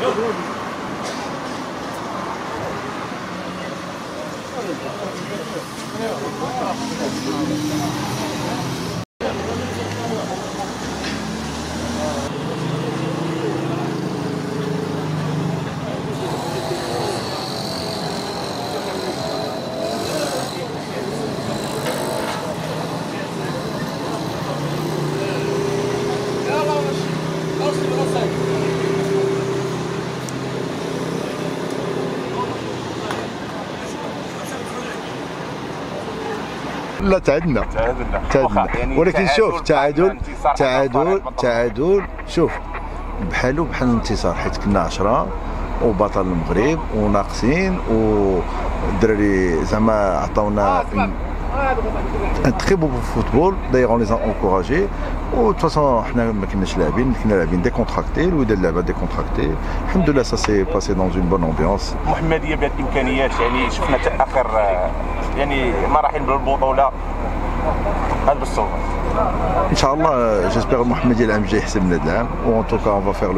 Thank you. لا تعادلنا. تعادلنا يعني ولكن شوف تعادل تعادل تعادل. شوف بحالو بحال الانتصار حيت كنا 10 وبطل المغرب وناقصين والدراري زعما عطاونا ان تري بو فوتبول دايوغ اون لي انكوراجي و فاصون حنا ما كناش لاعبين. كنا لاعبين ديكونتراكتي الوداد لعبه ديكونتراكتي الحمد لله سا سي باسي دون اون بون امبيونس محمدية بهذه الإمكانيات يعني شفنا حتى آخر يعني مراحل بالبطوله إن شاء الله j'espère محمد العام الجاي يحسن من هذا العام و en tout cas on va faire